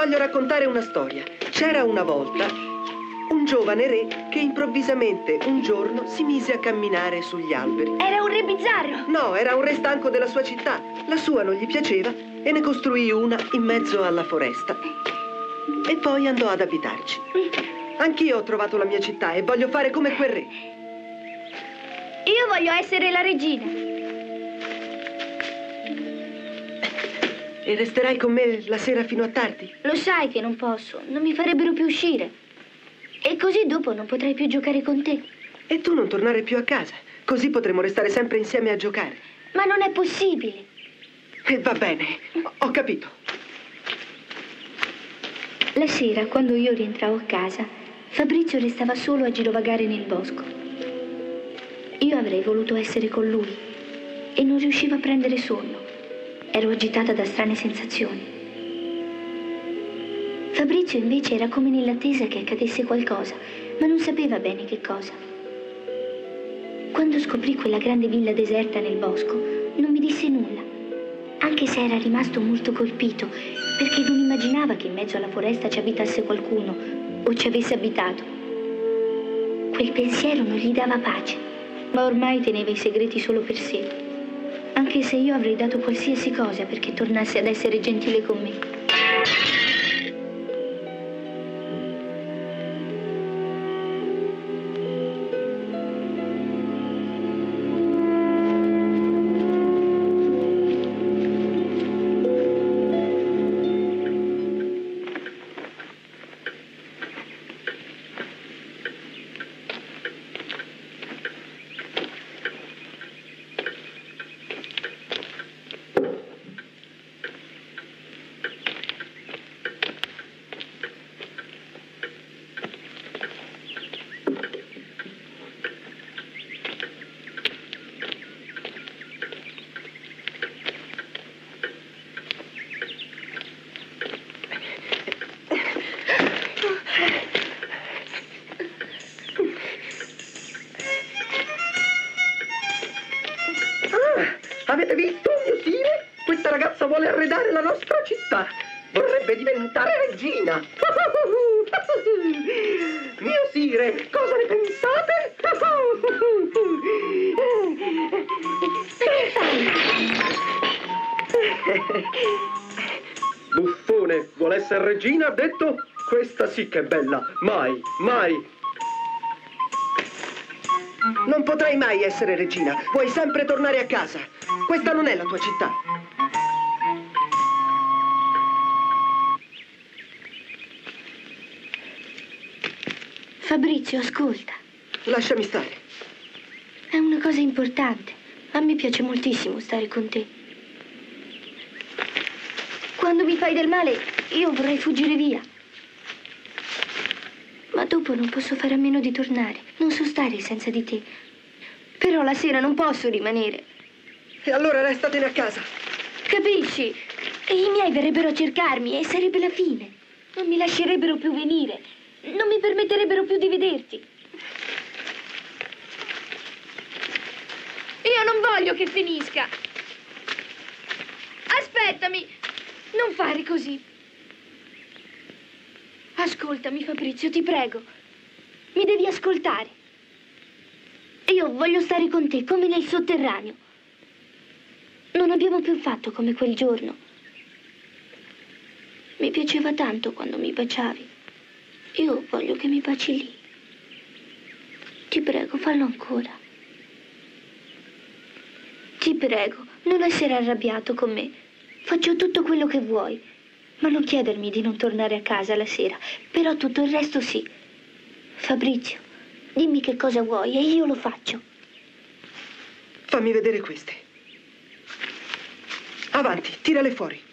voglio raccontare una storia. C'era una volta un giovane re che improvvisamente un giorno si mise a camminare sugli alberi. Era un re bizzarro. No, era un re stanco della sua città. La sua non gli piaceva e ne costruì una in mezzo alla foresta. E poi andò ad abitarci. Anch'io ho trovato la mia città e voglio fare come quel re. Io voglio essere la regina. E resterai con me la sera fino a tardi? Lo sai che non posso, non mi farebbero più uscire. E così dopo non potrei più giocare con te. E tu non tornare più a casa. Così potremo restare sempre insieme a giocare. Ma non è possibile. E va bene, ho capito. La sera, quando io rientravo a casa, Fabrizio restava solo a girovagare nel bosco. Io avrei voluto essere con lui e non riuscivo a prendere sonno. Ero agitata da strane sensazioni. Fabrizio invece era come nell'attesa che accadesse qualcosa, ma non sapeva bene che cosa. Quando scoprì quella grande villa deserta nel bosco, non mi disse nulla, anche se era rimasto molto colpito, perché non immaginava che in mezzo alla foresta ci abitasse qualcuno o ci avesse abitato. Quel pensiero non gli dava pace, ma ormai teneva i segreti solo per sé, anche se io avrei dato qualsiasi cosa perché tornasse ad essere gentile con me. Avete visto, mio sire? Questa ragazza vuole arredare la nostra città. Vorrebbe diventare regina. Mio sire, cosa ne pensate? Buffone, vuole essere regina, ha detto? Questa sì che è bella. Mai, mai. Non potrai mai essere regina. Vuoi sempre tornare a casa. Questa non è la tua città. Fabrizio, ascolta. Lasciami stare. È una cosa importante. A me piace moltissimo stare con te. Quando mi fai del male, io vorrei fuggire via. Ma dopo non posso fare a meno di tornare. Non so stare senza di te. Però la sera non posso rimanere. E allora restatene a casa. Capisci? E i miei verrebbero a cercarmi e sarebbe la fine. Non mi lascerebbero più venire. Non mi permetterebbero più di vederti. Io non voglio che finisca. Aspettami. Non fare così. Ascoltami, Fabrizio, ti prego. Mi devi ascoltare. Io voglio stare con te, come nel sotterraneo. Non abbiamo più fatto come quel giorno. Mi piaceva tanto quando mi baciavi. Io voglio che mi baci lì. Ti prego, fallo ancora. Ti prego, non essere arrabbiato con me. Faccio tutto quello che vuoi. Ma non chiedermi di non tornare a casa la sera. Però tutto il resto sì. Fabrizio, dimmi che cosa vuoi e io lo faccio. Fammi vedere queste. Avanti, tirale fuori.